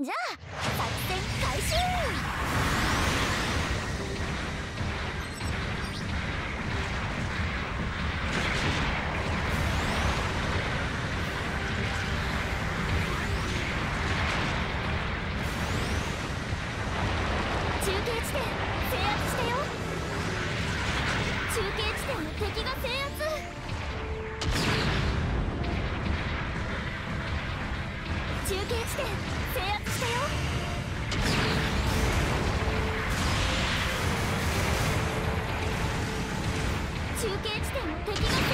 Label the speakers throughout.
Speaker 1: じゃあ作戦開始。中継地点制圧してよ。中継地点の敵が制圧。中継地点制圧したよ。中継地点の敵が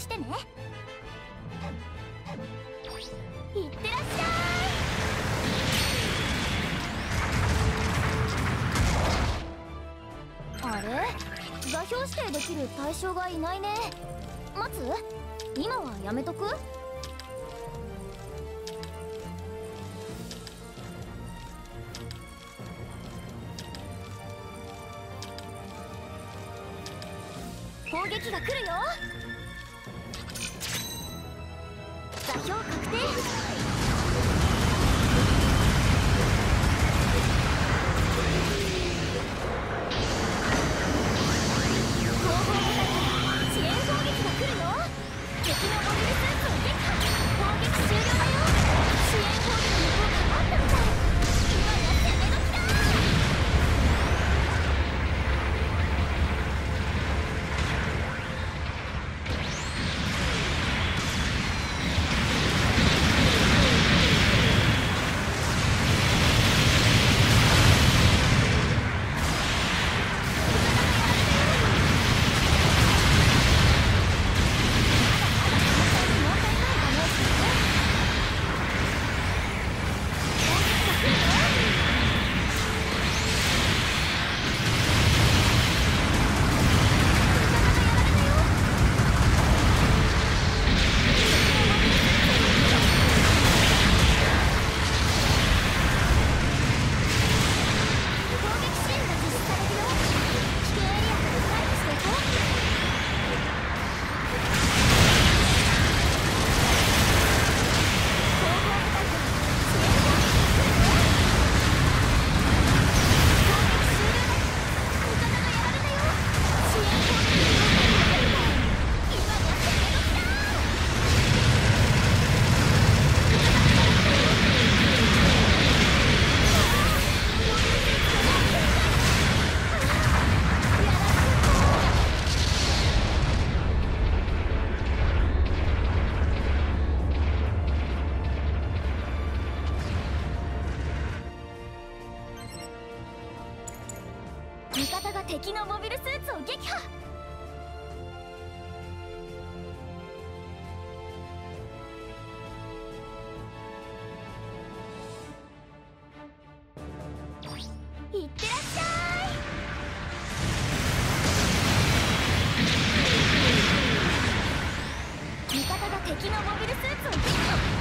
Speaker 1: してね。いってらっしゃい。あれ？座標指定できる対象がいないね。待つ？今はやめとく？攻撃が来るよ。強化のモビルスーツを撃破。いってらっしゃい。味方が敵のモビルスーツを撃破。